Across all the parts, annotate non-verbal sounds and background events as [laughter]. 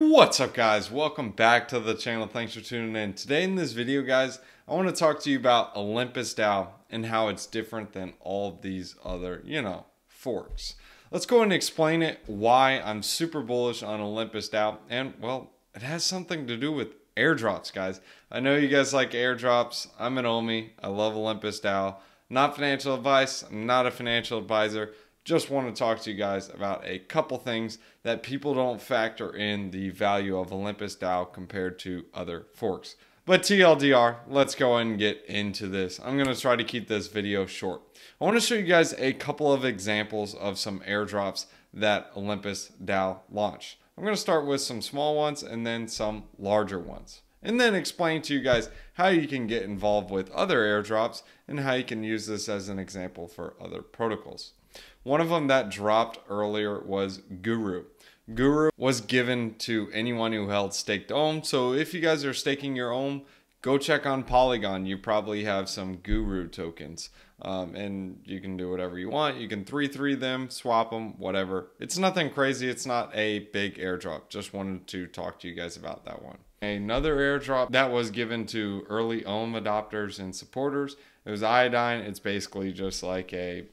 What's up guys? Welcome back to the channel. Thanks for tuning in. Today in this video guys, I want to talk to you about Olympus DAO and how it's different than all of these other, you know, forks. Let's go and explain it, why I'm super bullish on Olympus DAO, and well, it has something to do with airdrops guys. I know you guys like airdrops. I'm an Ohmie. I love Olympus DAO. Not financial advice. I'm not a financial advisor just want to talk to you guys about a couple things that people don't factor in the value of Olympus DAO compared to other forks. But TLDR, let's go and get into this. I'm going to try to keep this video short. I want to show you guys a couple of examples of some airdrops that Olympus DAO launched. I'm going to start with some small ones and then some larger ones. And then explain to you guys how you can get involved with other airdrops and how you can use this as an example for other protocols. One of them that dropped earlier was Guru. Guru was given to anyone who held staked Ohm. So if you guys are staking your Ohm, go check on Polygon. You probably have some Guru tokens. Um, and you can do whatever you want. You can 3-3 them, swap them, whatever. It's nothing crazy. It's not a big airdrop. Just wanted to talk to you guys about that one. Another airdrop that was given to early Ohm adopters and supporters. It was Iodine. It's basically just like a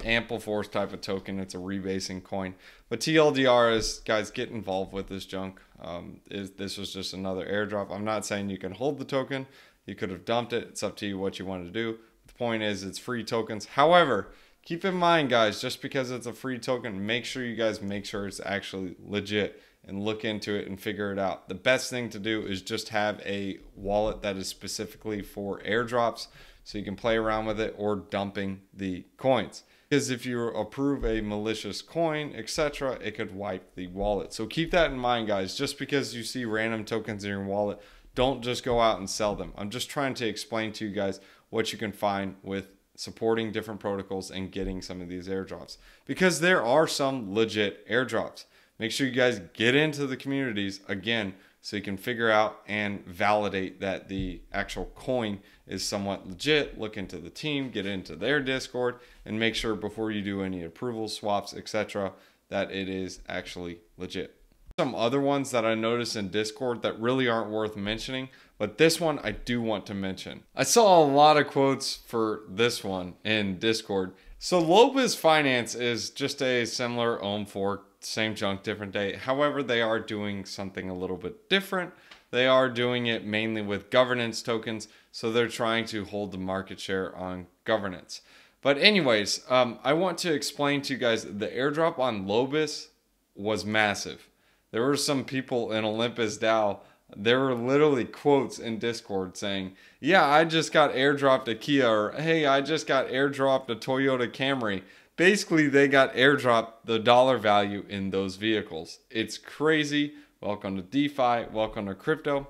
Ampleforth type of token. It's a rebasing coin. But TLDR is, guys, get involved with this junk. Um, is, this was just another airdrop. I'm not saying you can hold the token. You could have dumped it. It's up to you what you want to do. The point is it's free tokens. However, keep in mind, guys, just because it's a free token, make sure you guys make sure it's actually legit and look into it and figure it out. The best thing to do is just have a wallet that is specifically for airdrops so you can play around with it or dumping the coins because if you approve a malicious coin, etc., it could wipe the wallet. So keep that in mind, guys. Just because you see random tokens in your wallet, don't just go out and sell them. I'm just trying to explain to you guys what you can find with supporting different protocols and getting some of these airdrops because there are some legit airdrops. Make sure you guys get into the communities again so you can figure out and validate that the actual coin is somewhat legit. Look into the team, get into their Discord, and make sure before you do any approval swaps, etc., that it is actually legit. Some other ones that I noticed in Discord that really aren't worth mentioning, but this one I do want to mention. I saw a lot of quotes for this one in Discord. So Lobis Finance is just a similar Ohm fork same junk, different day. However, they are doing something a little bit different. They are doing it mainly with governance tokens, so they're trying to hold the market share on governance. But anyways, um, I want to explain to you guys the airdrop on Lobis was massive. There were some people in Olympus DAO. There were literally quotes in Discord saying, "Yeah, I just got airdropped a Kia," or "Hey, I just got airdropped a Toyota Camry." Basically they got airdrop the dollar value in those vehicles. It's crazy. Welcome to DeFi. Welcome to crypto.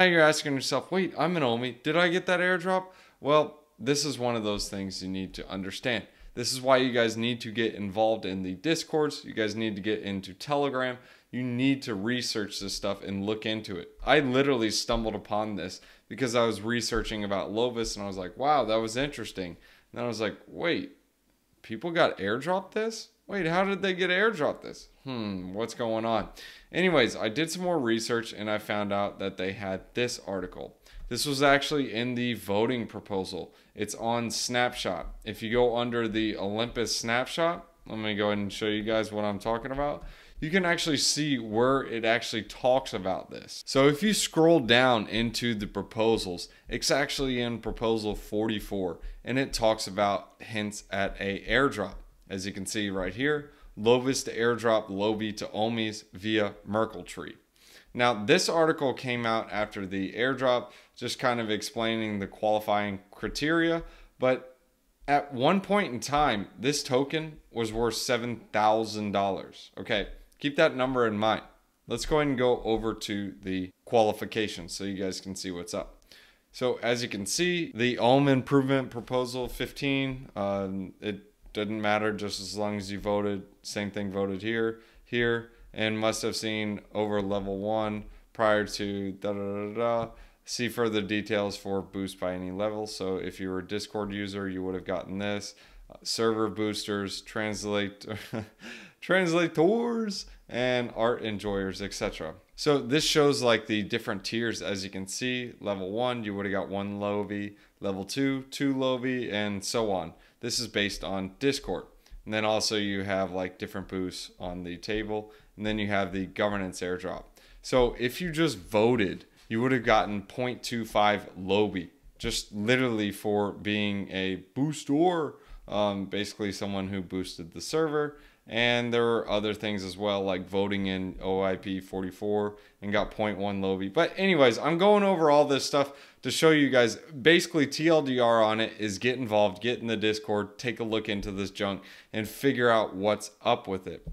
Now you're asking yourself, wait, I'm an Ohmie. Did I get that airdrop? Well, this is one of those things you need to understand. This is why you guys need to get involved in the discords. You guys need to get into Telegram. You need to research this stuff and look into it. I literally stumbled upon this because I was researching about Lobis and I was like, wow, that was interesting. And then I was like, wait, people got airdropped this? Wait, how did they get airdropped this? Hmm, what's going on? Anyways, I did some more research and I found out that they had this article. This was actually in the voting proposal. It's on Snapshot. If you go under the Olympus Snapshot, let me go ahead and show you guys what I'm talking about. You can actually see where it actually talks about this. So if you scroll down into the proposals, it's actually in proposal 44 and it talks about hints at a airdrop. As you can see right here, Lobis to airdrop Lobi to Ohmies via Merkle tree. Now, this article came out after the airdrop, just kind of explaining the qualifying criteria, but at one point in time, this token was worth $7,000. Okay, keep that number in mind. Let's go ahead and go over to the qualifications so you guys can see what's up. So as you can see, the Ohm improvement proposal 15, uh, it didn't matter just as long as you voted. Same thing voted here, here, and must have seen over level one prior to da da da da. See further details for boost by any level. So if you were a Discord user, you would have gotten this. Uh, server boosters translate [laughs] translators and art enjoyers, etc. So this shows like the different tiers as you can see. Level one, you would have got one Lobi, level two, two Lobi, and so on. This is based on Discord. And then also you have like different boosts on the table. And then you have the governance airdrop. So if you just voted, you would have gotten 0.25 Lobi, just literally for being a booster, um, basically someone who boosted the server. And there were other things as well, like voting in OIP 44 and got 0.1 Lobi. But anyways, I'm going over all this stuff to show you guys. Basically, TLDR on it is get involved, get in the Discord, take a look into this junk, and figure out what's up with it.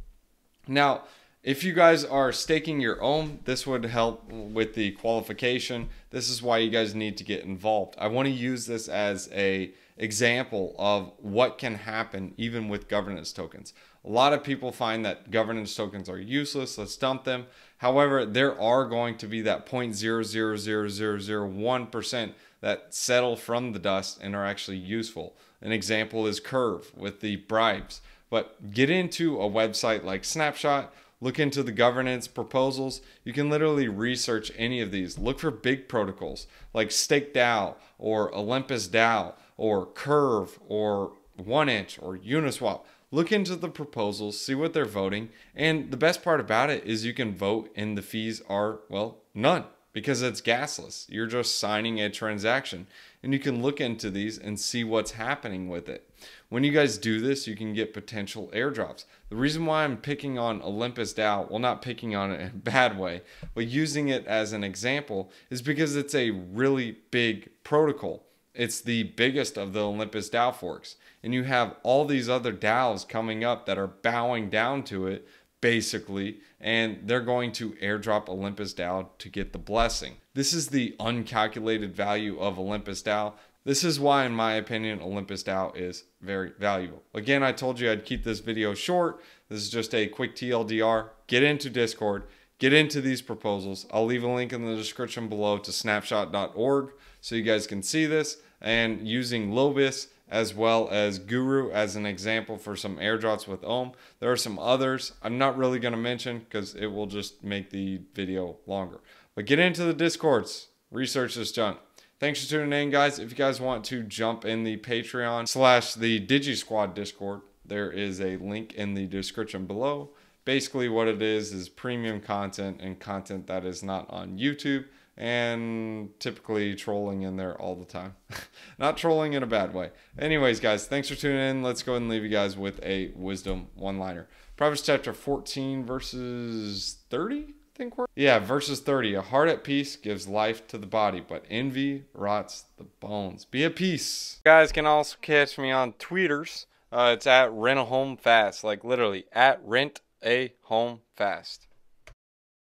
Now, if you guys are staking your Ohm, this would help with the qualification. This is why you guys need to get involved. I want to use this as a example of what can happen even with governance tokens. A lot of people find that governance tokens are useless. Let's dump them. However, there are going to be that 0.000001% that settle from the dust and are actually useful. An example is Curve with the bribes. But get into a website like Snapshot, look into the governance proposals. You can literally research any of these. Look for big protocols like Stake DAO or Olympus DAO or Curve or 1inch or Uniswap look into the proposals, see what they're voting, and the best part about it is you can vote and the fees are, well, none because it's gasless. You're just signing a transaction and you can look into these and see what's happening with it. When you guys do this, you can get potential airdrops. The reason why I'm picking on Olympus DAO, well, not picking on it in a bad way, but using it as an example is because it's a really big protocol. It's the biggest of the Olympus DAO forks. And you have all these other DAOs coming up that are bowing down to it, basically, and they're going to airdrop Olympus DAO to get the blessing. This is the uncalculated value of Olympus DAO. This is why, in my opinion, Olympus DAO is very valuable. Again, I told you I'd keep this video short. This is just a quick TLDR. Get into Discord, get into these proposals. I'll leave a link in the description below to snapshot.org so you guys can see this and using Lobis as well as Guru as an example for some airdrops with Ohm. There are some others I'm not really going to mention because it will just make the video longer. But get into the discords, research this junk. Thanks for tuning in, guys. If you guys want to jump in the Patreon slash the Digi Squad Discord, there is a link in the description below. Basically, what it is is premium content and content that is not on YouTube and typically trolling in there all the time. [laughs] Not trolling in a bad way. Anyways, guys, thanks for tuning in. Let's go ahead and leave you guys with a wisdom one liner. Proverbs chapter 14, verses 30, I think we're. Yeah, verses 30. A heart at peace gives life to the body, but envy rots the bones. Be at peace. You guys can also catch me on tweeters. Uh, it's at rent a home fast, like literally at rent a home fast.